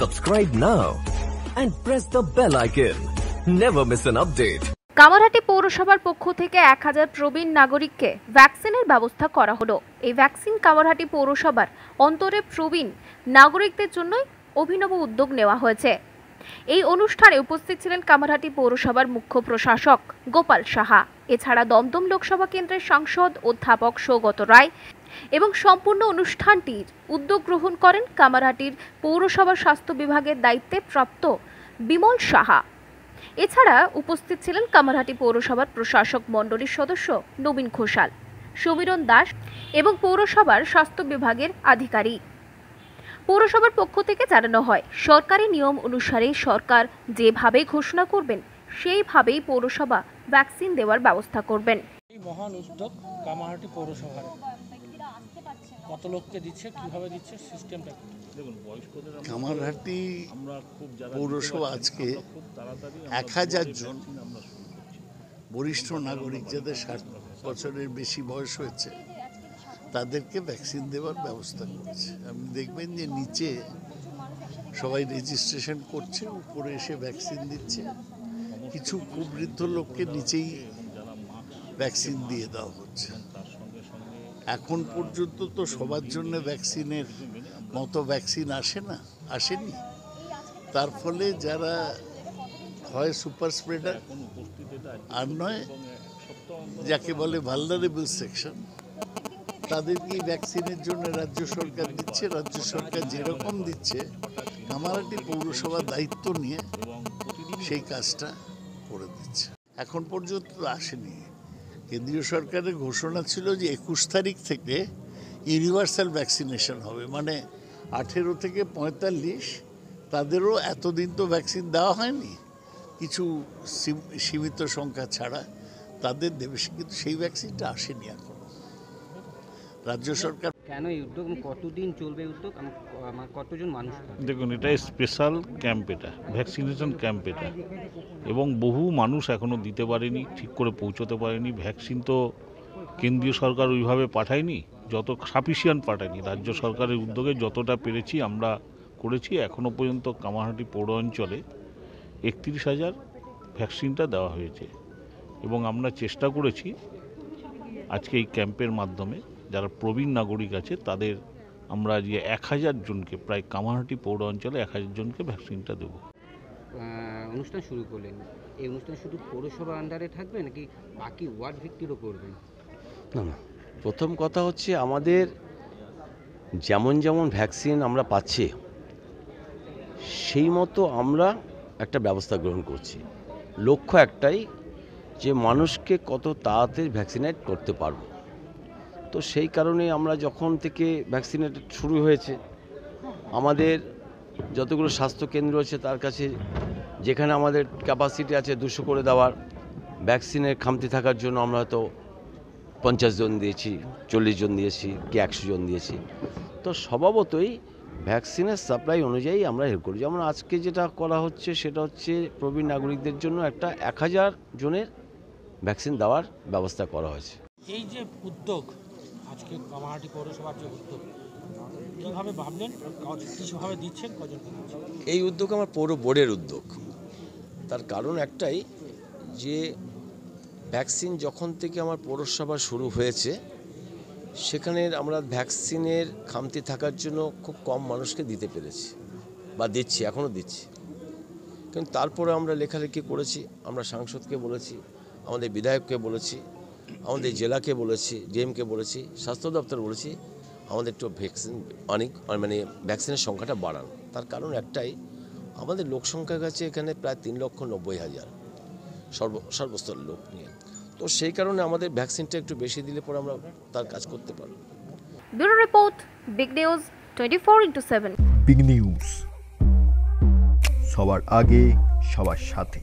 Subscribe now and press the bell icon. Never miss an update. Kamarhati পৌরসভার পক্ষ থেকে এক হাজার প্রবীণ নাগরিককে ভ্যাকসিনের ব্যবস্থা করা হলো এই ভ্যাকসিন কামারহাটি পৌরসভার অন্তরে প্রবীণ নাগরিকদের জন্যই অভিনব উদ্যোগ নেওয়া হয়েছে এই অনুষ্ঠানে উপস্থিত ছিলেন কামারহাটি পৌরসভার মুখ্য প্রশাসক গোপাল সাহা এছাড়া দমদম লোকসভা কেন্দ্রের সাংসদ অধ্যাপক সৌগত রায় এবং সম্পূর্ণ অনুষ্ঠানটির উদ্যোগ গ্রহণ করেন কামারহাটির পৌরসভার স্বাস্থ্য বিভাগের দায়িত্বে প্রাপ্ত বিমল সাহা। এছাড়া উপস্থিত ছিলেন কামারহাটি পৌরসভার প্রশাসক মণ্ডলীর সদস্য নবীন ঘোষাল, সমীরণ দাস এবং পৌরসভার স্বাস্থ্য বিভাগের আধিকারিক। পৌরসভার পক্ষ থেকে জানানো হয়, সরকারি নিয়ম অনুসারে সরকার যেভাবে ঘোষণা করবেন, সেইভাবেই পৌরসভা ভ্যাকসিন দেওয়ার ব্যবস্থা করবেন। এই মহান উদ্যোগ কামারহাটি পৌরসভার। কত লোককে দিচ্ছে কীভাবে দিচ্ছে সিস্টেমটা? কামারহাটি পৌরসভা আজকে এক হাজার জন বরিষ্ঠ নাগরিক যাদের ষাট বছরের বেশি বয়স হয়েছে তাদেরকে ভ্যাকসিন দেওয়ার ব্যবস্থা করেছে। আপনি দেখবেন যে নিচে সবাই রেজিস্ট্রেশন করছে উপরে এসে ভ্যাকসিন দিচ্ছে। কিছু খুব বৃদ্ধ লোককে নিচেই ভ্যাকসিন দিয়ে দেওয়া হচ্ছে। এখন পর্যন্ত তো সবার জন্য ভ্যাকসিনের মতো ভ্যাকসিন আসে না, আসেনি। তার ফলে যারা হয় সুপার স্প্রেডার, আর নয় যাকে বলে ভালনারেবল সেকশন তাদেরকে ভ্যাকসিনের জন্য রাজ্য সরকার দিচ্ছে, রাজ্য সরকার যেরকম দিচ্ছে কামারাটি পৌরসভা দায়িত্ব নিয়ে সেই কাজটা করে দিচ্ছে। এখন পর্যন্ত আসেনি। কেন্দ্রীয় সরকারের ঘোষণা ছিল যে একুশ তারিখ থেকে ইউনিভার্সাল ভ্যাকসিনেশন হবে। মানে আঠেরো থেকে পঁয়তাল্লিশ, তাদেরও এতদিন তো ভ্যাকসিন দেওয়া হয়নি। কিছু সীমিত সংখ্যা ছাড়া তাদের দেবে, কিন্তু সেই ভ্যাকসিনটা আসেনি এখনও রাজ্য সরকার কেন এই উদ্যোগ কতদিন চলবে উদ্যোগ? আমার কতজন মানুষ দেখুন, এটা স্পেশাল ক্যাম্প এটা ভ্যাকসিনেশন ক্যাম্প এটা। এবং বহু মানুষ এখনও দিতে পারেনি, ঠিক করে পৌঁছতে পারেনি। ভ্যাকসিন তো কেন্দ্রীয় সরকার ওইভাবে পাঠায়নি, যত সাফিসিয়েন্ট পাঠায়নি। রাজ্য সরকারের উদ্যোগে যতটা পেরেছি আমরা করেছি এখনও পর্যন্ত কামারহাটি পৌর অঞ্চলে একত্রিশ হাজার ভ্যাকসিনটা দেওয়া হয়েছে। এবং আমরা চেষ্টা করেছি আজকে এই ক্যাম্পের মাধ্যমে যারা প্রবীণ নাগরিক আছে তাদের আমরা যে এক হাজার জনকে প্রায় কামারহাটি পৌর অঞ্চলে এক হাজার জনকে ভ্যাকসিনটা দেবো। অনুষ্ঠান শুরু করলেন। এই অনুষ্ঠান শুধু পৌরসভার আন্ডারে থাকবে নাকি বাকি ওয়ার্ড ভিত্তিরও করবেন? না না। প্রথম কথা হচ্ছে আমাদের যেমন যেমন ভ্যাকসিন আমরা পাচ্ছি সেই মতো আমরা একটা ব্যবস্থা গ্রহণ করছি। লক্ষ্য একটাই যে মানুষকে কত তাড়াতাড়ি ভ্যাকসিনেট করতে পারব। তো সেই কারণে আমরা যখন থেকে ভ্যাকসিনেট শুরু হয়েছে, আমাদের যতগুলো স্বাস্থ্য কেন্দ্র আছে তার কাছে, যেখানে আমাদের ক্যাপাসিটি আছে দুশো করে দেওয়ার ভ্যাকসিনের খামতি থাকার জন্য আমরা হয়তো পঞ্চাশ জন দিয়েছি, চল্লিশ জন দিয়েছি কি একশো জন দিয়েছি। তো স্বভাবতই ভ্যাকসিনের সাপ্লাই অনুযায়ী আমরা হেল্প করি। যেমন আজকে যেটা করা হচ্ছে সেটা হচ্ছে প্রবীণ নাগরিকদের জন্য একটা এক হাজার জনের ভ্যাকসিন দেওয়ার ব্যবস্থা করা হয়েছে। এই যে উদ্যোগ আজকে কামারহাটি পৌরসভার যে উদ্যোগ, কীভাবে ভাবলেন কীভাবে দিচ্ছেন কজনকে এই উদ্যোগ আমার পৌর বোর্ডের উদ্যোগ। তার কারণ একটাই যে, ভ্যাকসিন যখন থেকে আমার পৌরসভা শুরু হয়েছে, সেখানে আমরা ভ্যাকসিনের খামতি থাকার জন্য খুব কম মানুষকে দিতে পেরেছি, বা দিচ্ছি এখনও দিচ্ছি। কিন্তু তারপরে আমরা লেখালেখি করেছি, আমরা সাংসদকে বলেছি, আমাদের বিধায়ককে বলেছি আমাদের জেলাকে বলেছি ডিএমকে বলেছি স্বাস্থ্য দপ্তর বলেছি আমাদের একটু ভ্যাকসিন অনেক মানে ভ্যাকসিনের সংখ্যাটা বাড়ান। তার কারণ একটাই আমাদের লোক সংখ্যা গেছে এখানে প্রায় তিন লক্ষ নব্বই হাজার সর্ব সর্বস্তর লোক নিয়ে। তো সেই কারণে আমাদের ভ্যাকসিনটা একটু বেশি দিলে পরে আমরা তার কাজ করতে পারব। Bureau report big news twenty four into seven. Big news সবার আগে সবার সাথে।